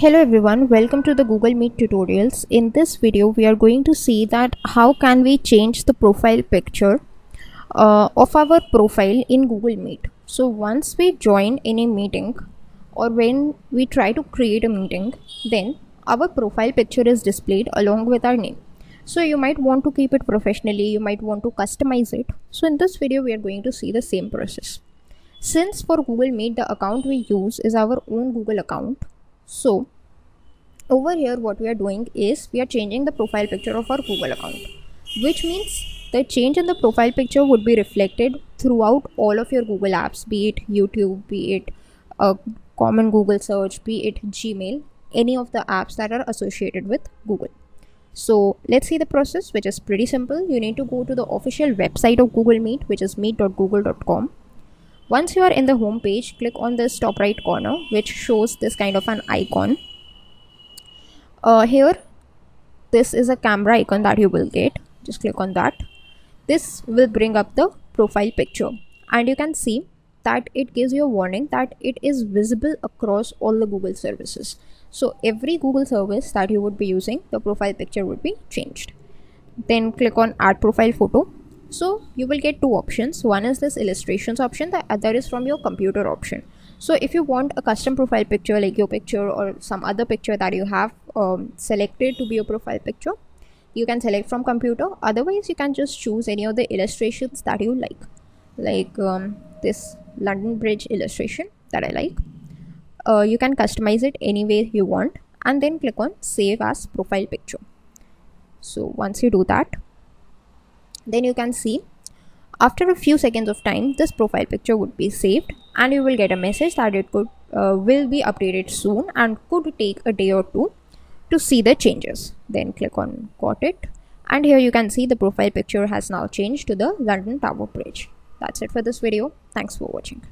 Hello everyone, welcome to the Google Meet tutorials. In this video, we are going to see that how can we change the profile picture uh, of our profile in Google Meet. So once we join any meeting or when we try to create a meeting, then our profile picture is displayed along with our name. So you might want to keep it professionally, you might want to customize it. So in this video, we are going to see the same process. Since for Google Meet, the account we use is our own Google account so over here what we are doing is we are changing the profile picture of our google account which means the change in the profile picture would be reflected throughout all of your google apps be it youtube be it a common google search be it gmail any of the apps that are associated with google. So let's see the process which is pretty simple. You need to go to the official website of google meet which is meet.google.com once you are in the home page, click on this top right corner, which shows this kind of an icon. Uh, here, this is a camera icon that you will get. Just click on that. This will bring up the profile picture and you can see that it gives you a warning that it is visible across all the Google services. So every Google service that you would be using, the profile picture would be changed. Then click on add profile photo so you will get two options. One is this illustrations option the other is from your computer option. So if you want a custom profile picture like your picture or some other picture that you have um, selected to be your profile picture you can select from computer. Otherwise you can just choose any of the illustrations that you like. Like um, this london bridge illustration that i like. Uh, you can customize it any way you want and then click on save as profile picture. So once you do that then you can see after a few seconds of time this profile picture would be saved and you will get a message that it could uh, will be updated soon and could take a day or two to see the changes. Then click on got it. And here you can see the profile picture has now changed to the london tower bridge. That's it for this video. Thanks for watching